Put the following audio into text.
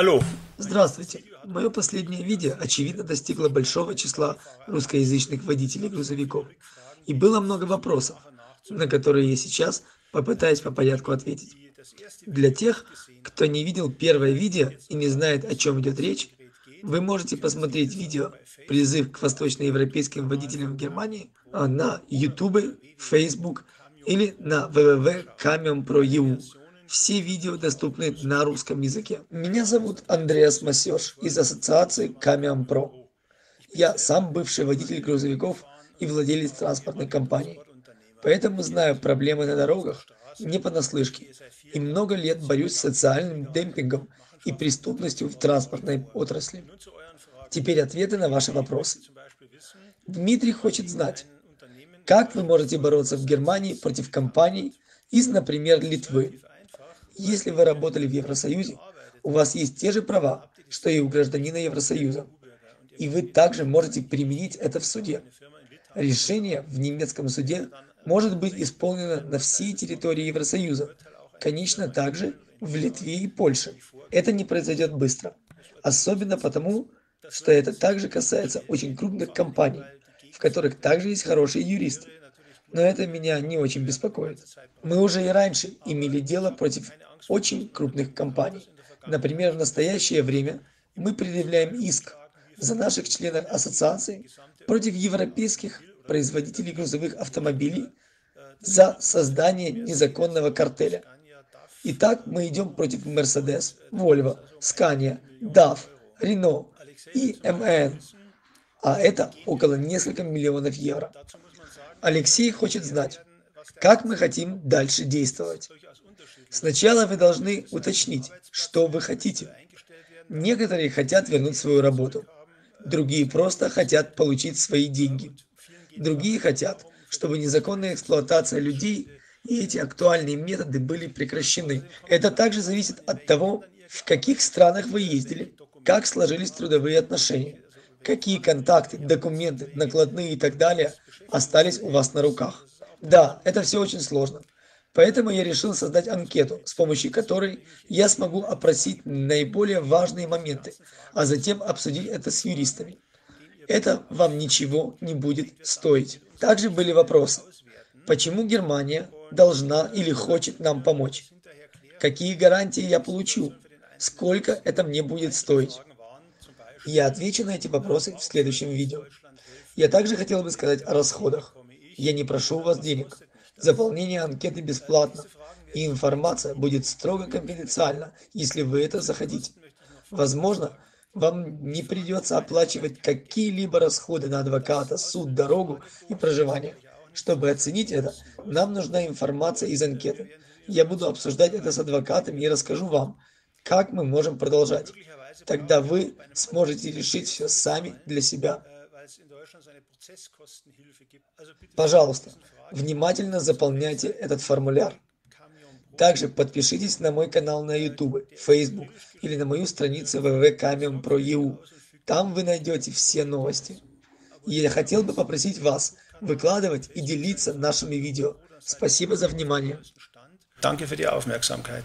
Hallo. Здравствуйте. Мое последнее видео, очевидно, достигло большого числа русскоязычных водителей грузовиков. И было много вопросов, на которые я сейчас попытаюсь по порядку ответить. Для тех, кто не видел первое видео и не знает, о чем идет речь, вы можете посмотреть видео «Призыв к восточноевропейским водителям в Германии» на YouTube, Facebook или на www.camion.pro.eu. Все видео доступны на русском языке. Меня зовут Андреас Массеж из ассоциации Камиам Про. Я сам бывший водитель грузовиков и владелец транспортной компании. Поэтому знаю проблемы на дорогах не понаслышке. И много лет борюсь с социальным демпингом и преступностью в транспортной отрасли. Теперь ответы на ваши вопросы. Дмитрий хочет знать, как вы можете бороться в Германии против компаний из, например, Литвы, если вы работали в Евросоюзе, у вас есть те же права, что и у гражданина Евросоюза. И вы также можете применить это в суде. Решение в немецком суде может быть исполнено на всей территории Евросоюза, конечно, также в Литве и Польше. Это не произойдет быстро. Особенно потому, что это также касается очень крупных компаний, в которых также есть хорошие юристы. Но это меня не очень беспокоит. Мы уже и раньше имели дело против очень крупных компаний. Например, в настоящее время мы предъявляем иск за наших членов ассоциации против европейских производителей грузовых автомобилей за создание незаконного картеля. Итак, мы идем против Mercedes, Volvo, Scania, DAF, Renault и MAN. А это около нескольких миллионов евро. Алексей хочет знать, как мы хотим дальше действовать. Сначала вы должны уточнить, что вы хотите. Некоторые хотят вернуть свою работу, другие просто хотят получить свои деньги. Другие хотят, чтобы незаконная эксплуатация людей и эти актуальные методы были прекращены. Это также зависит от того, в каких странах вы ездили, как сложились трудовые отношения, какие контакты, документы, накладные и так далее остались у вас на руках. Да, это все очень сложно. Поэтому я решил создать анкету, с помощью которой я смогу опросить наиболее важные моменты, а затем обсудить это с юристами. Это вам ничего не будет стоить. Также были вопросы. Почему Германия должна или хочет нам помочь? Какие гарантии я получу? Сколько это мне будет стоить? Я отвечу на эти вопросы в следующем видео. Я также хотел бы сказать о расходах. Я не прошу у вас денег. Заполнение анкеты бесплатно, и информация будет строго конфиденциальна, если вы это захотите. Возможно, вам не придется оплачивать какие-либо расходы на адвоката, суд, дорогу и проживание. Чтобы оценить это, нам нужна информация из анкеты. Я буду обсуждать это с адвокатами и расскажу вам, как мы можем продолжать. Тогда вы сможете решить все сами для себя. Пожалуйста, внимательно заполняйте этот формуляр. Также подпишитесь на мой канал на YouTube, Facebook или на мою страницу www.camion.pro.eu. Там вы найдете все новости. И я хотел бы попросить вас выкладывать и делиться нашими видео. Спасибо за внимание. Danke für die Aufmerksamkeit.